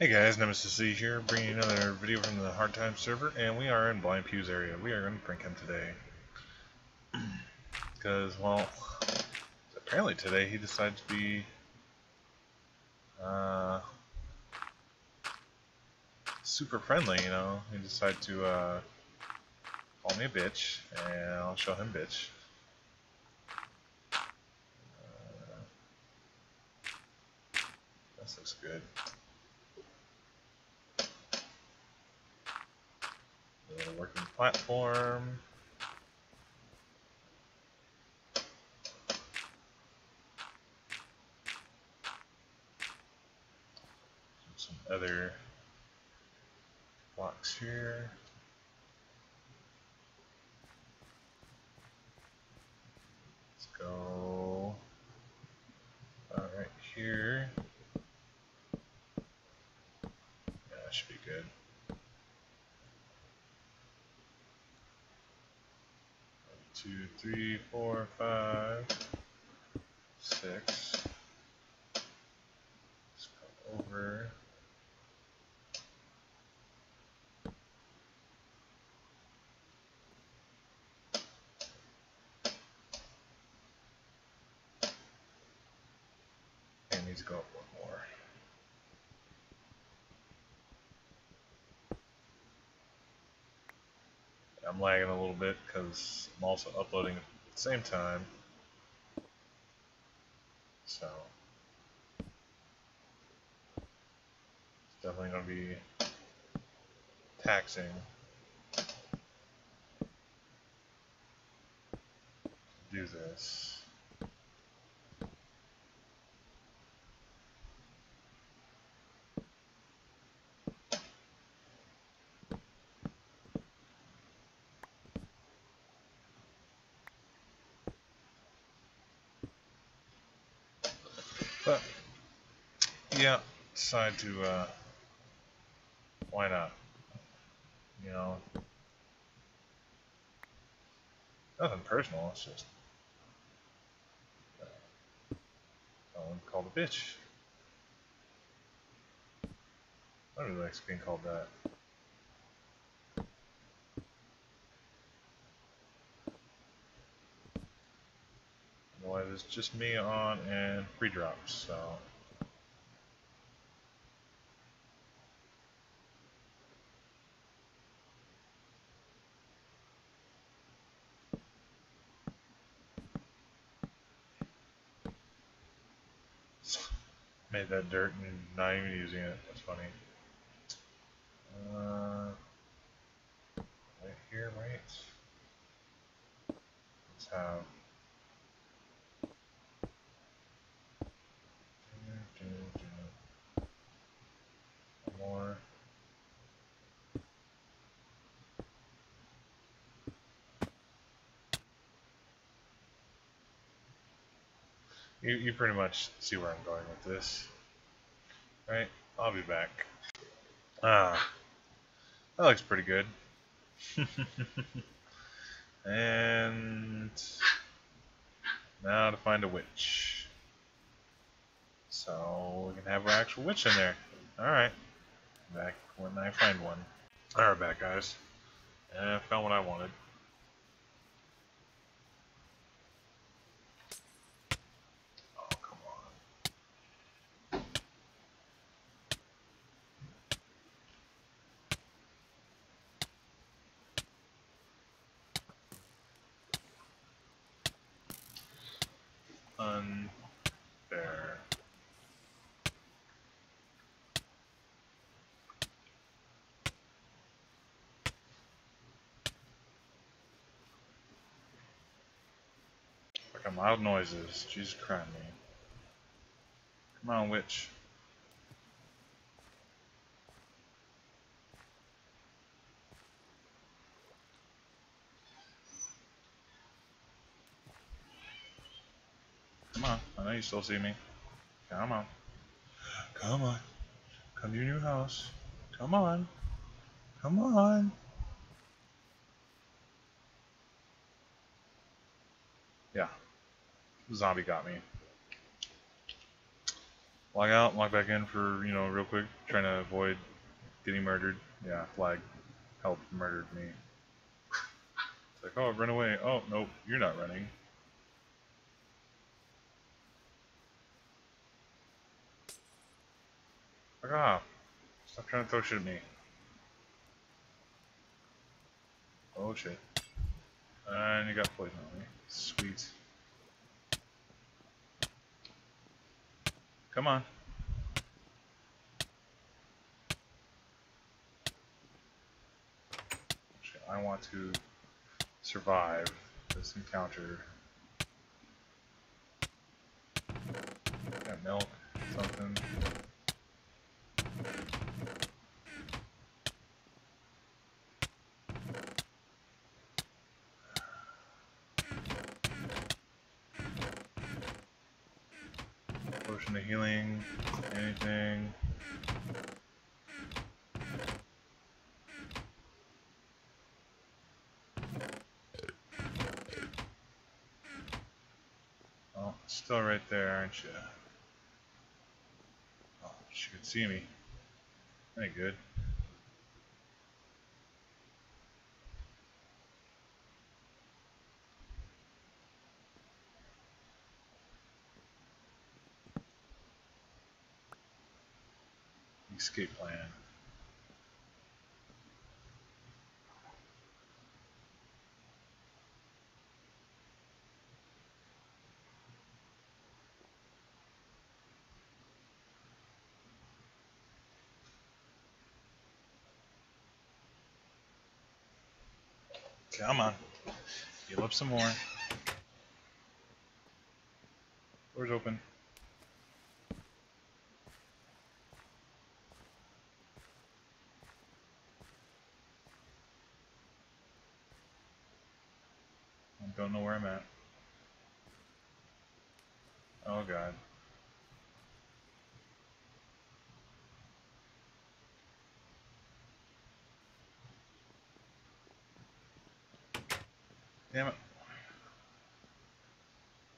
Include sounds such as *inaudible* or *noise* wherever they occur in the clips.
Hey guys, Nemesis Z here, bringing another video from the Hard Time server, and we are in Blind Pew's area. We are going to prank him today. *clears throat* Because, well, apparently today he decided to be, uh, super friendly, you know. He decided to, uh, call me a bitch, and I'll show him bitch. Uh, this looks good. A working platform. Some other blocks here. Let's go uh, right here. Yeah, that should be good. Two, three, four, five, six. Let's go over. And to go up one more. I'm lagging a little bit because I'm also uploading at the same time. So it's definitely going to be taxing to do this. But yeah, decide to uh, why not? You know, nothing personal. It's just uh, someone called a bitch. I really like being called that. It's just me on and free drops. So. *laughs* Made that dirt and not even using it. That's funny. Uh, right here, right? Let's have. More. You, you pretty much see where I'm going with this. Right? I'll be back. Ah. That looks pretty good. *laughs* and now to find a witch. So we can have our actual witch in there. Alright. Back when I find one. Alright back guys. And I found what I wanted. Unfair. Fucking loud noises. Jesus Christ, man. Come on, witch. On. I know you still see me. Come on. Come on. Come to your new house. Come on. Come on. Yeah. Zombie got me. Log out, log back in for, you know, real quick, trying to avoid getting murdered. Yeah, flag help murdered me. It's like, oh, run away. Oh, nope, you're not running. Fuck off. Stop trying to throw shit at me. Oh shit. And you got poison on me. Sweet. Come on. I want to survive this encounter. Got milk, something. Of healing, anything. Oh, still right there, aren't you? Oh, she could see me. Ain't good. Escape plan. Come on. Heal up some more. Door's open. Don't know where I'm at. Oh god. Damn it.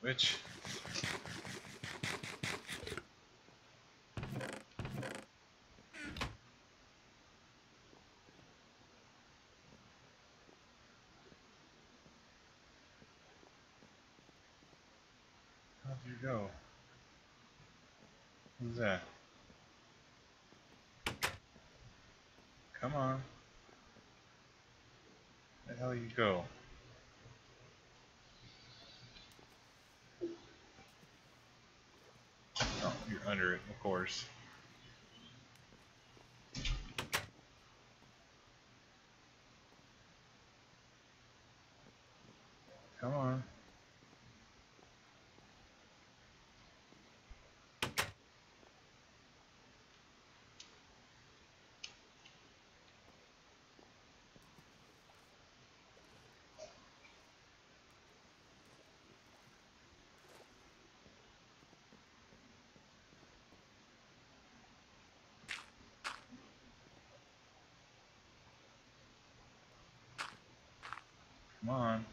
Which? You go? Who's that? Come on. The hell you go? Oh, you're under it, of course. Come on. Come on.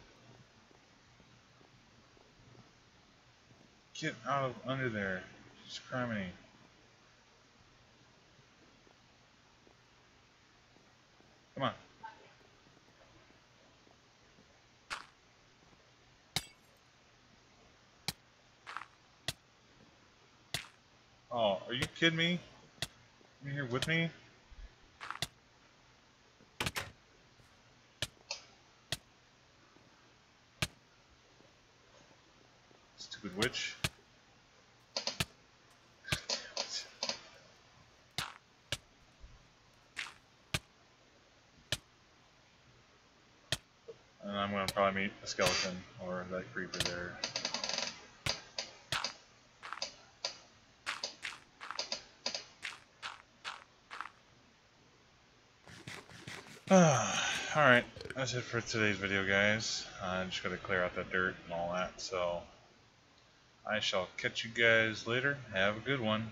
Get out of under there. Just criminy. Come on. Oh, are you kidding me? You here with me? Stupid witch. And I'm gonna probably meet a skeleton or that creeper there. *sighs* Alright, that's it for today's video guys. I just gotta clear out that dirt and all that, so I shall catch you guys later. Have a good one.